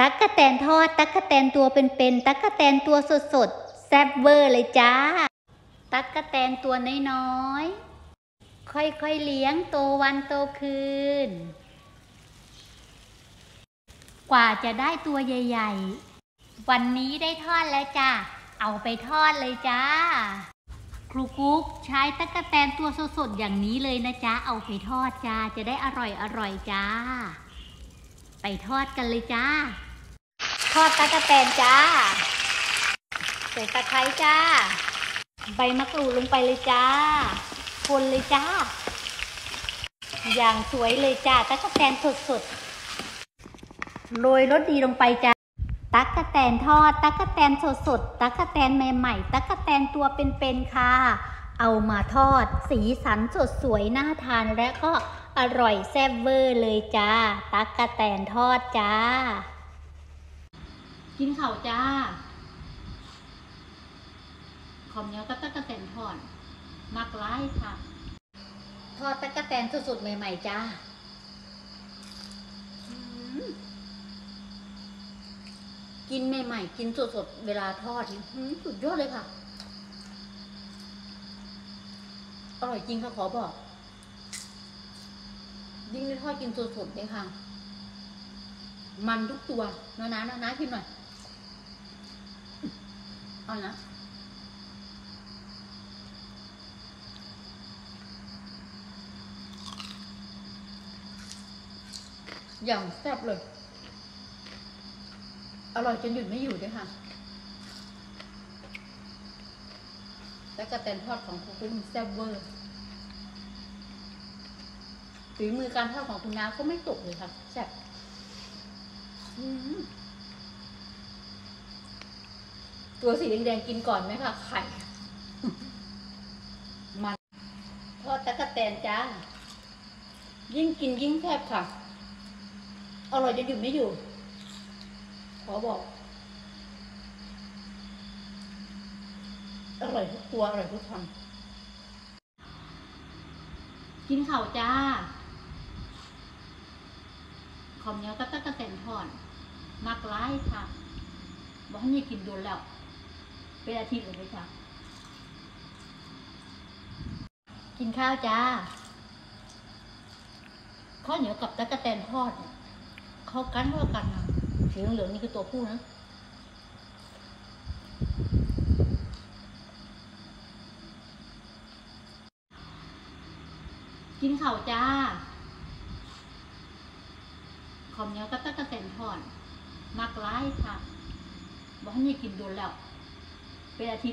ตั๊กกะแตนทอดตั๊กกะแตนตัวเป็นๆตั๊กกะแตนตัวสดๆแซ่บเวอร์เลยจ้า ตั๊กกะแตนตัวน้อยๆค่อยๆเลี้ยงโตวันโตคืน กว่าจะได้ตัวใหญ่ๆ วันนี้ได้ทอดแล้วจ้าเอาไปทอดเลยจ้า ครูกุ๊กใช้ตั๊กแตนตัวสดๆอย่างนี้เลยนะจ๊ะเอาไปทอดจ้าจะได้อร่อยอร่อยจ้าไปทอดกันเลยจ้า ทอดตั๊กแตนจ้าใส่ตะไคร้จ้า ใบมะกรูดลงไปเลยจ้า คนเลยจ้า อย่างสวยเลยจ้าตั๊กแตนสดๆโรยรสดีลงไปจ้าตั๊กแตนทอดตั๊กแตนสดสดตั๊กแตนใหม่ๆตั๊กแตนตัวเป็นๆค่ะ เอามาทอด สีสันสดสวยน่าทานและก็อร่อยแซ่บเวอร์เลยจ้าตั๊กแตนทอดจ้า กินข้าวจ้า ขอมเหนียวก็ตั๊กแตนทอดมักไล่ค่ะ ทอดตั๊กแตนสดๆใหม่ๆจ้าอืมกินใหม่ๆ กินสดๆ เวลาทอดนี่หืมสุดยอดเลยค่ะ อร่อยจริงค่ะขอบอก ยิ่งได้ทอดกินสดๆเลยค่ะ มันทุกตัวนะนะนะนะกินหน่อย เอานะอย่างแซ่บเลย อร่อยจนหยุดไม่อยู่ด้วยค่ะและกระแตนทอดของคุณกุ้งแซ่บเวอร์ฝีมือการทอดของคุณน้าก็ไม่ตกเลยค่ะแซ่บอืม ตัวสีแดงๆกินก่อนไหมคะไข่ มันทอดตะกะแตนจ้า ยิ่งกินยิ่งแซ่บค่ะ อร่อยจนหยุดไม่อยู่ ขอบอก อร่อยทุกตัว อร่อยทุกคำกินข่าวจ้า ขอมเหนี้ยวก็ตะกะเต็นทอดมักไล่ค่ะบอกให้นี่กินโดนแล้ว เป็นอาทิตย์เลยไหมจ๊ะกินข้าวจ้า ข้าวเหนียวกับตะกะแตนทอดเนี่ยเขากันเข้ากันนะสีเหลืองๆนี่คือตัวผู้นะ กินข่าวจ้าข้อมเหนียวก็ตะกะแตนทอด มักไล่ค่ะบอกให้กินโดนแล้ว เป็นอาทิ